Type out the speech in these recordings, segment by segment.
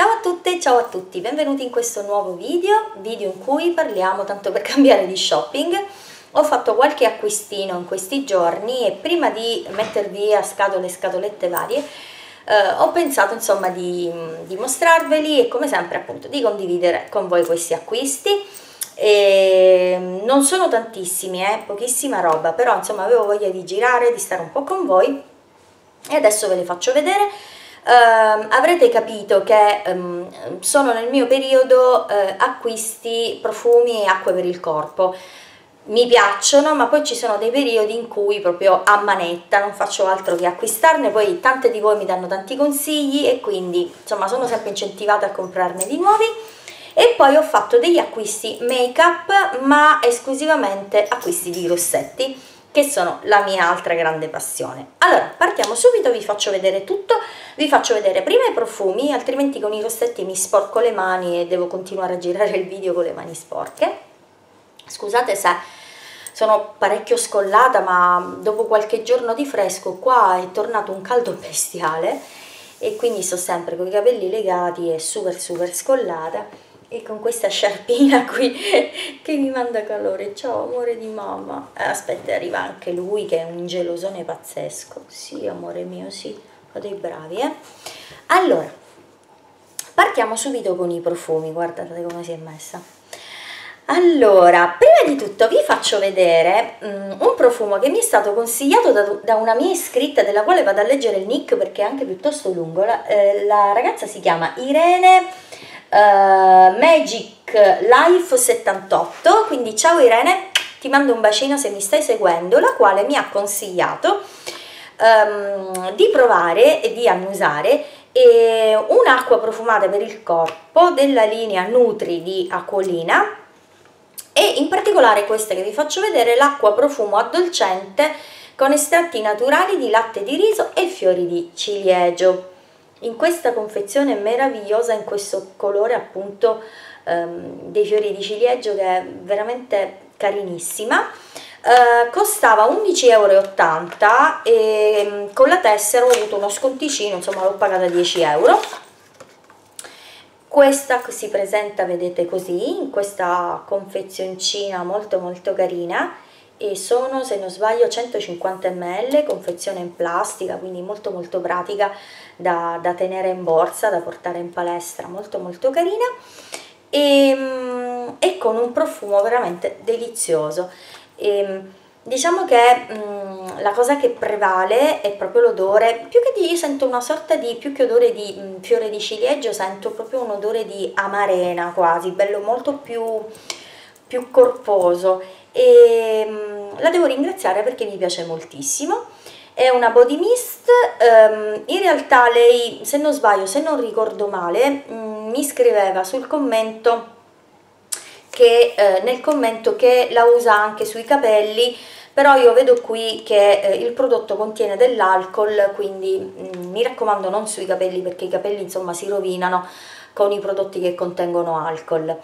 Ciao a tutte, ciao a tutti, benvenuti in questo nuovo video, video in cui parliamo, tanto per cambiare di shopping, ho fatto qualche acquistino in questi giorni e prima di metter via scatole e scatolette varie eh, ho pensato insomma di, di, mostrarveli e come sempre appunto di condividere con voi questi acquisti. E non sono tantissimi, eh, pochissima roba, però insomma avevo voglia di girare, di stare un po' con voi e adesso ve le faccio vedere Uh, avrete capito che um, sono nel mio periodo uh, acquisti profumi e acque per il corpo. Mi piacciono ma poi ci sono dei periodi in cui proprio a manetta non faccio altro che acquistarne poi tante di voi mi danno tanti consigli e quindi insomma sono sempre incentivata a comprarne di nuovi. E poi ho fatto degli acquisti make up ma esclusivamente acquisti di rossetti che sono la mia altra grande passione. Allora, partiamo subito, vi faccio vedere tutto, vi faccio vedere prima i profumi, altrimenti con i rossetti mi sporco le mani e devo continuare a girare il video con le mani sporche. Scusate se sono parecchio scollata, ma dopo qualche giorno di fresco qua è tornato un caldo bestiale e quindi sto sempre con i capelli legati e super super scollata e con questa sciarpina qui che mi manda calore. Ciao amore di mamma. Eh, aspetta arriva anche lui che è un gelosone pazzesco. Sì amore mio sì. Fate i bravi eh. Allora partiamo subito con i profumi. Guardate come si è messa. Allora, prima di tutto vi faccio vedere um, un profumo che mi è stato consigliato da, da, una mia iscritta della quale vado a leggere il nick perché è anche piuttosto lungo. La, eh, la ragazza si chiama Irene uh, Magic Life 78 quindi ciao Irene ti mando un bacino se mi stai seguendo la quale mi ha consigliato um, di provare e di annusare un'acqua profumata per il corpo della linea Nutri di Aquolina e in particolare questa che vi faccio vedere l'acqua profumo addolcente con estratti naturali di latte di riso e fiori di ciliegio in questa confezione meravigliosa in questo colore appunto ehm, dei fiori di ciliegio che è veramente carinissima. Eh, costava 11,80 euro e mm, con la tessera ho avuto uno sconticino insomma l'ho pagata 10 euro. Questa si presenta vedete così in questa confezioncina molto molto carina e sono se non sbaglio 150 ml confezione in plastica quindi molto molto pratica da, da tenere in borsa da portare in palestra molto molto carina. E, mm, e con un profumo veramente delizioso. E, diciamo che mh, mm, la cosa che prevale è proprio l'odore. Più che di io sento una sorta di più che odore di mh, mm, fiore di ciliegio sento proprio un odore di amarena quasi bello molto più, più corposo e um, la devo ringraziare perché mi piace moltissimo. È una body mist um, in realtà lei se non sbaglio se non ricordo male um, mi scriveva sul commento che eh, nel commento che la usa anche sui capelli però io vedo qui che eh, il prodotto contiene dell'alcol quindi mm, mi raccomando non sui capelli perché i capelli insomma si rovinano con i prodotti che contengono alcol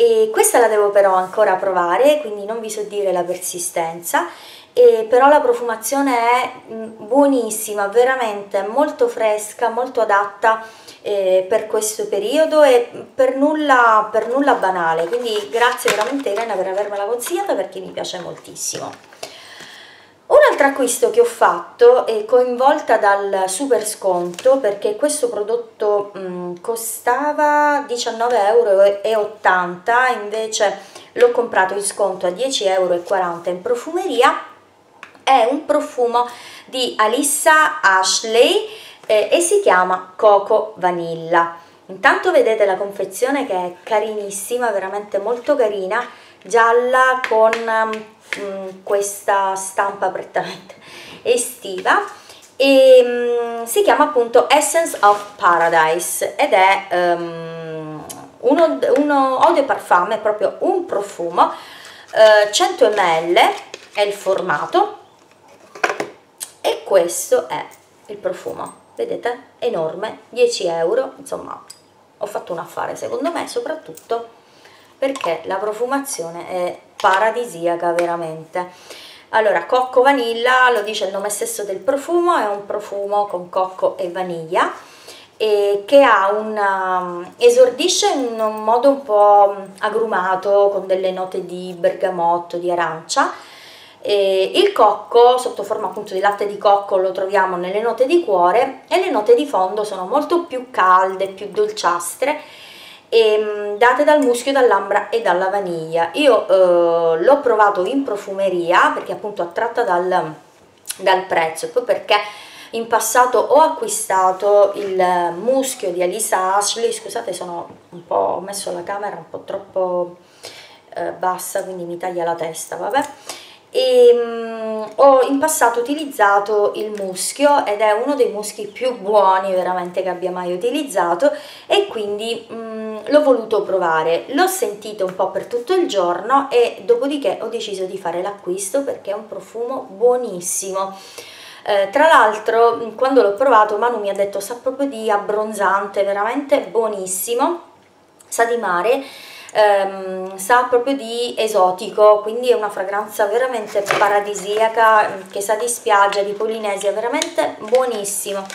e questa la devo però ancora provare quindi non vi so dire la persistenza. E però la profumazione è mm, buonissima veramente molto fresca molto adatta eh, per questo periodo e per nulla, per nulla banale. Quindi grazie veramente Elena per avermela consigliata perché mi piace moltissimo un altro acquisto che ho fatto è coinvolta dal super sconto perché questo prodotto mh, mm, costava 19,80 euro invece l'ho comprato in sconto a 10,40 euro in profumeria. È un profumo di Alissa Ashley eh, e si chiama Coco Vanilla. Intanto vedete la confezione che è carinissima veramente molto carina gialla con um, questa stampa prettamente estiva e um, si chiama appunto Essence of Paradise ed è um, uno, uno de parfum, è proprio un profumo uh, 100 ml è il formato e questo è il profumo. Vedete? Enorme 10 euro insomma ho fatto un affare secondo me soprattutto perché la profumazione è paradisiaca veramente allora cocco vanilla lo dice il nome stesso del profumo è un profumo con cocco e vaniglia e che una, um, esordisce in un modo un po' agrumato con delle note di bergamotto, di arancia. E il cocco, sotto forma appunto di latte di cocco, lo troviamo nelle note di cuore e le note di fondo sono molto più calde, più dolciastre e, mm, date dal muschio, dall'ambra e dalla vaniglia. Io eh, l'ho provato in profumeria perché appunto attratta dal, dal prezzo e poi perché in passato ho acquistato il muschio di Alisa Ashley, scusate sono un po', ho messo la camera un po' troppo eh, bassa quindi mi taglia la testa, vabbè. E, um, ho in passato utilizzato il muschio ed è uno dei muschi più buoni veramente che abbia mai utilizzato e quindi um, l'ho voluto provare l'ho sentito un po' per tutto il giorno e dopodiché ho deciso di fare l'acquisto perché è un profumo buonissimo eh, tra l'altro quando l'ho provato Manu mi ha detto sa proprio di abbronzante, veramente buonissimo, sa di mare, ehm, sa proprio di esotico, quindi è una fragranza veramente paradisiaca che sa di spiaggia, di Polinesia, veramente buonissimo.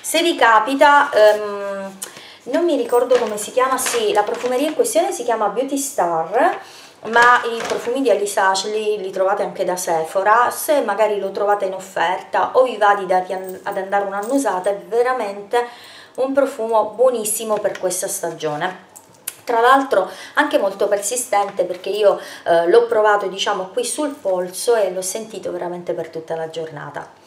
Se vi capita... Ehm, non mi ricordo come si chiama, sì, la profumeria in questione si chiama Beauty Star ma i profumi di Alice Ashley li trovate anche da Sephora, se magari lo trovate in offerta o vi va di dargli ad andare un'annusata è veramente un profumo buonissimo per questa stagione. Tra l'altro anche molto persistente perché io eh, l'ho provato diciamo qui sul polso e l'ho sentito veramente per tutta la giornata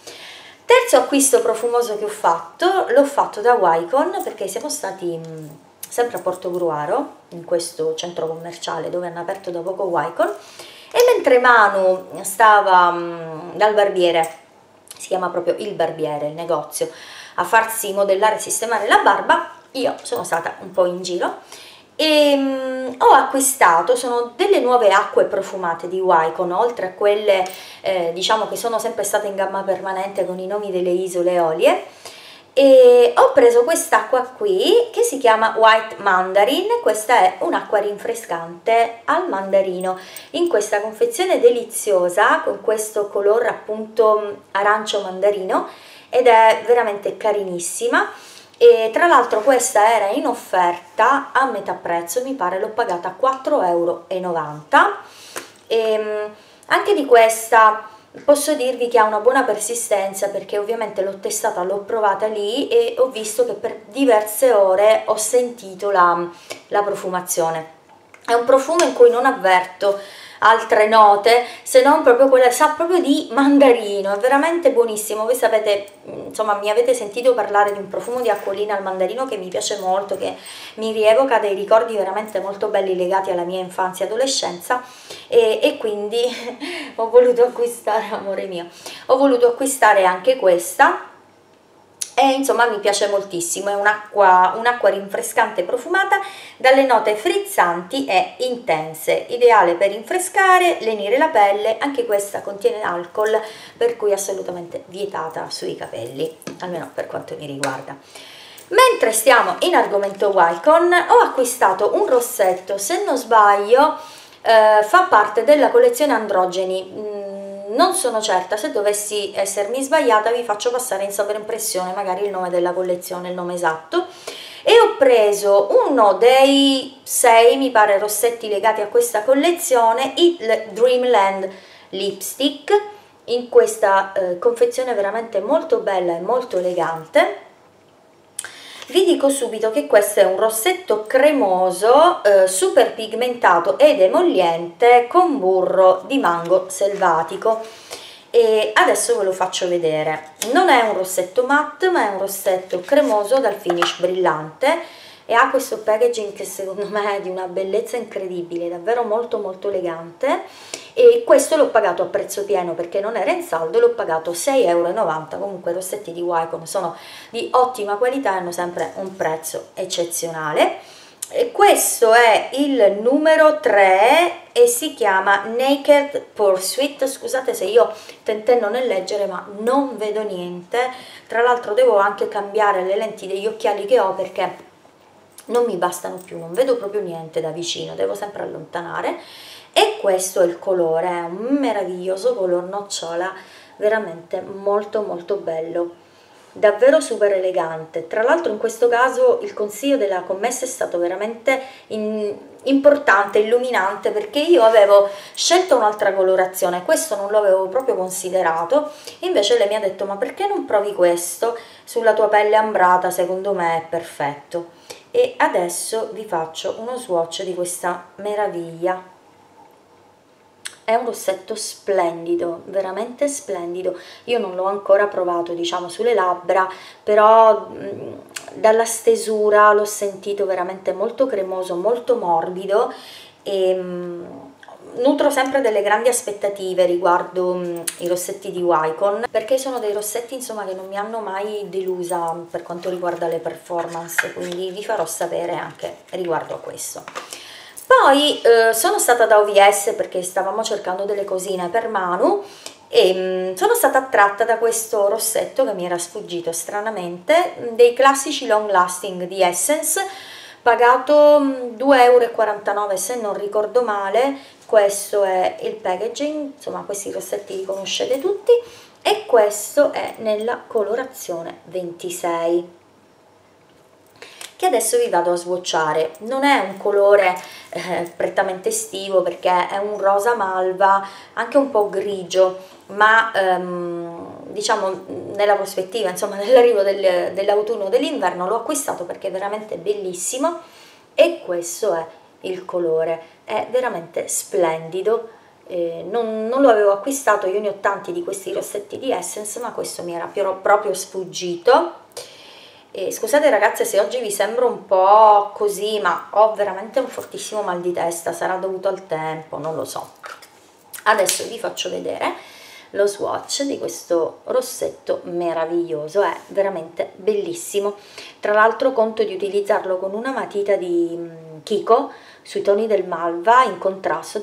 terzo acquisto profumoso che ho fatto l'ho fatto da Wycon perché siamo stati mm, sempre a Porto Gruaro, in questo centro commerciale dove hanno aperto da poco Wycon, e mentre Manu stava mh, dal barbiere, si chiama proprio il barbiere, il negozio, a farsi modellare e sistemare la barba, io sono stata un po' in giro e mh, ho acquistato, sono delle nuove acque profumate di Wycon, oltre a quelle eh, diciamo che sono sempre state in gamma permanente con i nomi delle isole Olie, e ho preso quest'acqua qui che si chiama White Mandarin, questa è un'acqua rinfrescante al mandarino. In questa confezione deliziosa con questo colore appunto arancio mandarino ed è veramente carinissima e tra l'altro questa era in offerta a metà prezzo, mi pare l'ho pagata 4,90 euro e anche di questa posso dirvi che ha una buona persistenza perché ovviamente l'ho testata, l'ho provata lì e ho visto che per diverse ore ho sentito la, la profumazione. È un profumo in cui non avverto altre note se non proprio quella, sa proprio di mandarino, è veramente buonissimo. Voi sapete, insomma, mi avete sentito parlare di un profumo di acquolina al mandarino che mi piace molto, che mi rievoca dei ricordi veramente molto belli legati alla mia infanzia e adolescenza e, e quindi ho voluto acquistare, amore mio, ho voluto acquistare anche questa e insomma mi piace moltissimo, è un'acqua un rinfrescante profumata dalle note frizzanti e intense, ideale per rinfrescare, lenire la pelle, anche questa contiene alcol per cui assolutamente vietata sui capelli, almeno per quanto mi riguarda. Mentre stiamo in argomento Wycon ho acquistato un rossetto, se non sbaglio eh, fa parte della collezione androgeni, mm, non sono certa, se dovessi essermi sbagliata vi faccio passare in sovraimpressione magari il nome della collezione, il nome esatto. E ho preso uno dei sei, mi pare, rossetti legati a questa collezione, il Dreamland Lipstick in questa eh, confezione veramente molto bella e molto elegante vi dico subito che questo è un rossetto cremoso eh, super pigmentato ed emolliente con burro di mango selvatico. E adesso ve lo faccio vedere. Non è un rossetto matte ma è un rossetto cremoso dal finish brillante e ha questo packaging che secondo me è di una bellezza incredibile davvero molto molto elegante. E questo l'ho pagato a prezzo pieno perché non era in saldo l'ho pagato 6,90 euro comunque i rossetti di Wycom sono di ottima qualità e hanno sempre un prezzo eccezionale. E questo è il numero 3 e si chiama Naked Pursuit. Scusate se io tentendo nel leggere ma non vedo niente. Tra l'altro devo anche cambiare le lenti degli occhiali che ho perché non mi bastano più non vedo proprio niente da vicino devo sempre allontanare. E questo è il colore, è un meraviglioso color nocciola, veramente molto molto bello. davvero super elegante. Tra l'altro in questo caso il consiglio della commessa è stato veramente in, importante, illuminante perché io avevo scelto un'altra colorazione questo non lo avevo proprio considerato. Invece lei mi ha detto ma perché non provi questo sulla tua pelle ambrata? Secondo me è perfetto e adesso vi faccio uno swatch di questa meraviglia è un rossetto splendido, veramente splendido. Io non l'ho ancora provato, diciamo, sulle labbra, però mh, dalla stesura l'ho sentito veramente molto cremoso, molto morbido e mh, nutro sempre delle grandi aspettative riguardo mh, i rossetti di Wycon perché sono dei rossetti insomma che non mi hanno mai delusa per quanto riguarda le performance quindi vi farò sapere anche riguardo a questo. Poi eh, sono stata da OVS perché stavamo cercando delle cosine per Manu e mh, mm, sono stata attratta da questo rossetto che mi era sfuggito stranamente, mm, dei classici long lasting di Essence, pagato 2,49 mm, euro se non ricordo male, questo è il packaging, insomma questi rossetti li conoscete tutti e questo è nella colorazione 26 che adesso vi vado a swatchare. Non è un colore eh, prettamente estivo perché è un rosa malva, anche un po' grigio, ma ehm, diciamo nella prospettiva, insomma nell'arrivo del, dell'autunno dell'inverno l'ho acquistato perché è veramente bellissimo e questo è il colore, è veramente splendido. Eh, non, non, lo avevo acquistato, io ne ho tanti di questi rossetti di Essence, ma questo mi era proprio sfuggito e scusate ragazze se oggi vi sembro un po' così, ma ho veramente un fortissimo mal di testa, sarà dovuto al tempo, non lo so. Adesso vi faccio vedere lo swatch di questo rossetto meraviglioso, è veramente bellissimo. Tra l'altro conto di utilizzarlo con una matita di mm, Kiko sui toni del malva in contrasto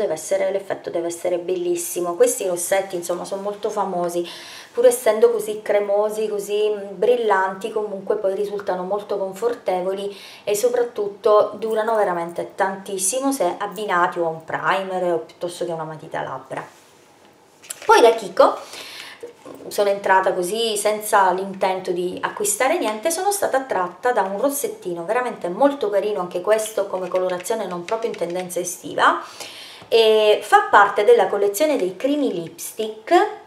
l'effetto deve essere bellissimo questi rossetti insomma sono molto famosi pur essendo così cremosi, così brillanti, comunque poi risultano molto confortevoli e soprattutto durano veramente tantissimo se abbinati a un primer o piuttosto che a una matita labbra. Poi da Kiko sono entrata così senza l'intento di acquistare niente, sono stata attratta da un rossettino veramente molto carino, anche questo come colorazione non proprio in tendenza estiva, e fa parte della collezione dei creamy lipstick.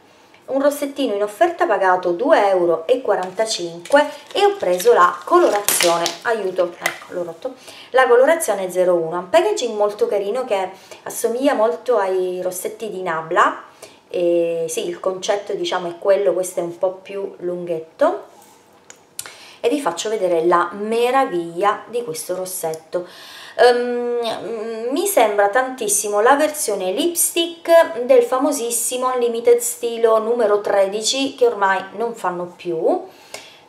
Un rossettino in offerta pagato 2,45 euro e ho preso la colorazione, aiuto, ecco l'ho rotto, la colorazione 01, un packaging molto carino che assomiglia molto ai rossetti di Nabla, e sì il concetto diciamo è quello, questo è un po' più lunghetto. E vi faccio vedere la meraviglia di questo rossetto. Um, mi sembra tantissimo la versione lipstick del famosissimo Unlimited Stilo numero 13 che ormai non fanno più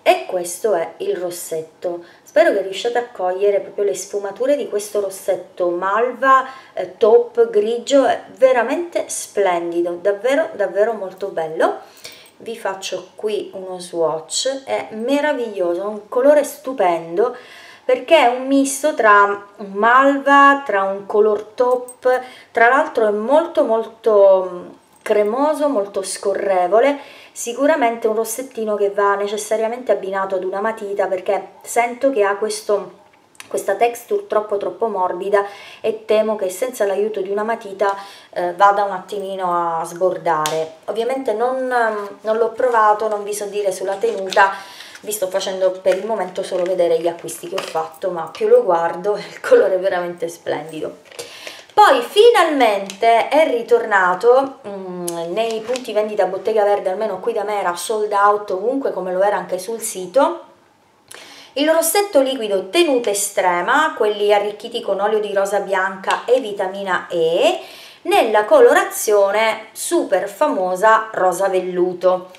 e questo è il rossetto. Spero che riusciate a cogliere proprio le sfumature di questo rossetto malva eh, top grigio è veramente splendido davvero davvero molto bello. Vi faccio qui uno swatch è meraviglioso un colore stupendo perché è un misto tra malva, tra un color top, tra l'altro è molto molto mm, cremoso, molto scorrevole, sicuramente un rossettino che va necessariamente abbinato ad una matita perché sento che ha questo questa texture troppo troppo morbida e temo che senza l'aiuto di una matita eh, vada un attimino a sbordare. Ovviamente non, non l'ho provato non vi so dire sulla tenuta vi sto facendo per il momento solo vedere gli acquisti che ho fatto ma più lo guardo il colore è veramente splendido. Poi finalmente è ritornato mm, nei punti vendita Bottega Verde almeno qui da me era sold out ovunque come lo era anche sul sito il rossetto liquido tenuta estrema quelli arricchiti con olio di rosa bianca e vitamina E nella colorazione super famosa rosa velluto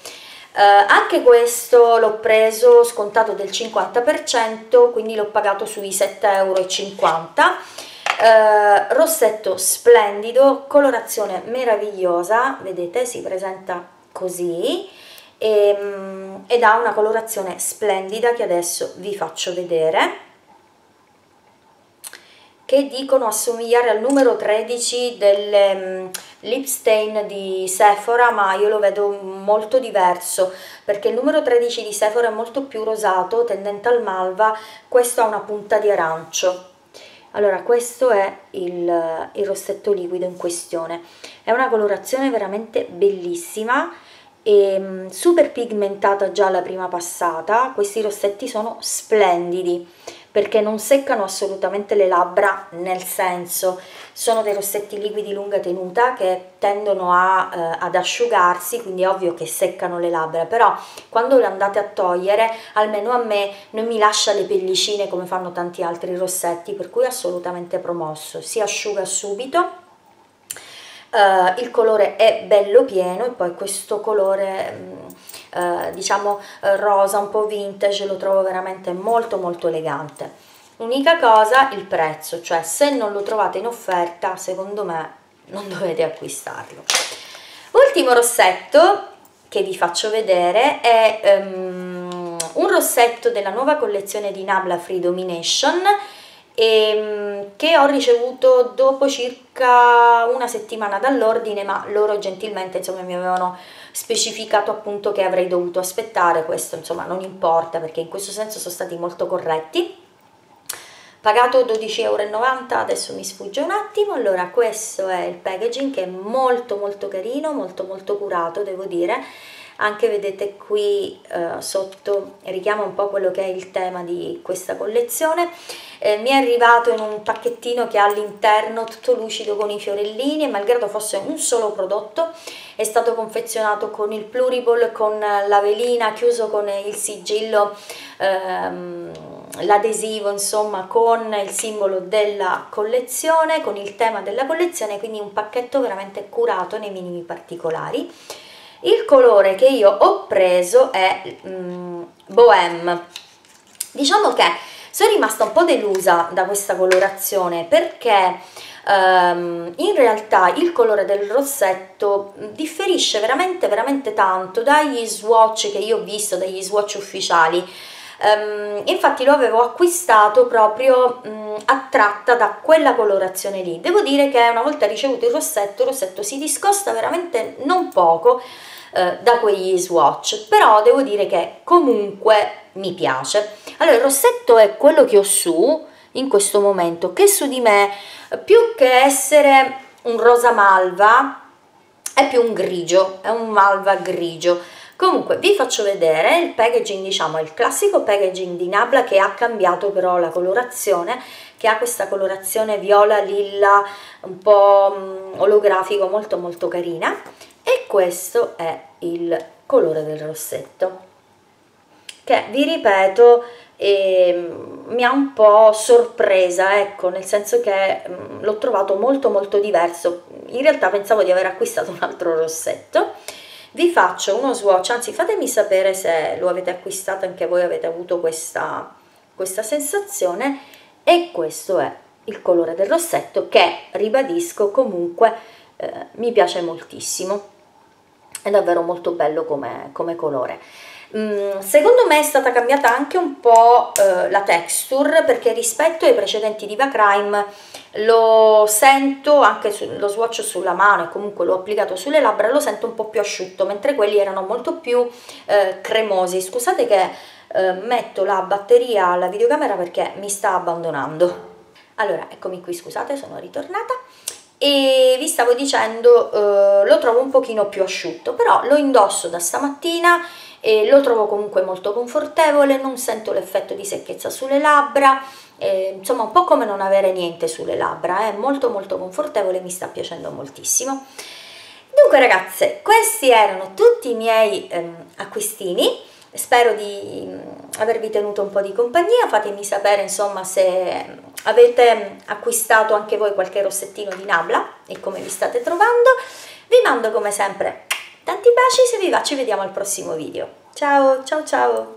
eh, anche questo l'ho preso scontato del 50%, quindi l'ho pagato sui 7,50 euro. Eh, rossetto splendido, colorazione meravigliosa, vedete si presenta così e, ehm, ed ha una colorazione splendida che adesso vi faccio vedere che dicono assomigliare al numero 13 delle um, lip stain di Sephora ma io lo vedo molto diverso perché il numero 13 di Sephora è molto più rosato tendente al malva questo ha una punta di arancio allora questo è il, il rossetto liquido in questione. È una colorazione veramente bellissima e mm, super pigmentata già la prima passata. Questi rossetti sono splendidi perché non seccano assolutamente le labbra nel senso sono dei rossetti liquidi lunga tenuta che tendono a, eh, ad asciugarsi quindi è ovvio che seccano le labbra però quando le andate a togliere almeno a me non mi lascia le pellicine come fanno tanti altri rossetti per cui assolutamente promosso. Si asciuga subito Uh, il colore è bello pieno e poi questo colore uh, diciamo uh, rosa un po' vintage lo trovo veramente molto molto elegante. Unica cosa il prezzo cioè se non lo trovate in offerta secondo me non dovete acquistarlo. Ultimo rossetto che vi faccio vedere è um, un rossetto della nuova collezione di Nabla Free Domination e, ehm, che ho ricevuto dopo circa una settimana dall'ordine ma loro gentilmente insomma mi avevano specificato appunto che avrei dovuto aspettare questo insomma non importa perché in questo senso sono stati molto corretti. Pagato 12,90 euro adesso mi sfugge un attimo. Allora questo è il packaging che è molto molto carino molto molto curato devo dire anche vedete qui eh, sotto richiama un po' quello che è il tema di questa collezione. Eh, mi è arrivato in un pacchettino che ha all'interno tutto lucido con i fiorellini e malgrado fosse un solo prodotto è stato confezionato con il pluriball con la velina chiuso con il sigillo ehm, l'adesivo insomma con il simbolo della collezione con il tema della collezione quindi un pacchetto veramente curato nei minimi particolari il colore che io ho preso è mm, Bohème. Diciamo che sono rimasta un po' delusa da questa colorazione perché um, in realtà il colore del rossetto differisce veramente veramente tanto dagli swatch che io ho visto, dagli swatch ufficiali Um, infatti lo avevo acquistato proprio um, attratta da quella colorazione lì. Devo dire che una volta ricevuto il rossetto il rossetto si discosta veramente non poco uh, da quegli swatch però devo dire che comunque mi piace. Allora il rossetto è quello che ho su in questo momento. Che su di me? Più che essere un rosa malva è più un grigio è un malva grigio comunque vi faccio vedere il packaging diciamo il classico packaging di Nabla che ha cambiato però la colorazione che ha questa colorazione viola lilla un po' mm, olografico molto molto carina. E questo è il colore del rossetto che vi ripeto eh, mi ha un po' sorpresa ecco nel senso che mm, l'ho trovato molto molto diverso. In realtà pensavo di aver acquistato un altro rossetto vi faccio uno swatch, anzi fatemi sapere se lo avete acquistato anche voi avete avuto questa, questa sensazione. E questo è il colore del rossetto che ribadisco comunque eh, mi piace moltissimo. È davvero molto bello come, come colore Mm, secondo me è stata cambiata anche un po' eh, la texture perché rispetto ai precedenti Diva Crime lo sento anche lo swatch sulla mano e comunque l'ho applicato sulle labbra lo sento un po' più asciutto mentre quelli erano molto più eh, cremosi. Scusate che eh, metto la batteria alla videocamera perché mi sta abbandonando. Allora eccomi qui scusate sono ritornata e vi stavo dicendo eh, lo trovo un pochino più asciutto però lo indosso da stamattina e lo trovo comunque molto confortevole non sento l'effetto di secchezza sulle labbra eh, insomma un po' come non avere niente sulle labbra è eh? molto molto confortevole mi sta piacendo moltissimo dunque ragazze questi erano tutti i miei ehm, acquistini spero di mm, avervi tenuto un po' di compagnia fatemi sapere insomma se avete acquistato anche voi qualche rossettino di Nabla e come vi state trovando. Vi mando come sempre tanti baci se vi va ci vediamo al prossimo video. Ciao ciao ciao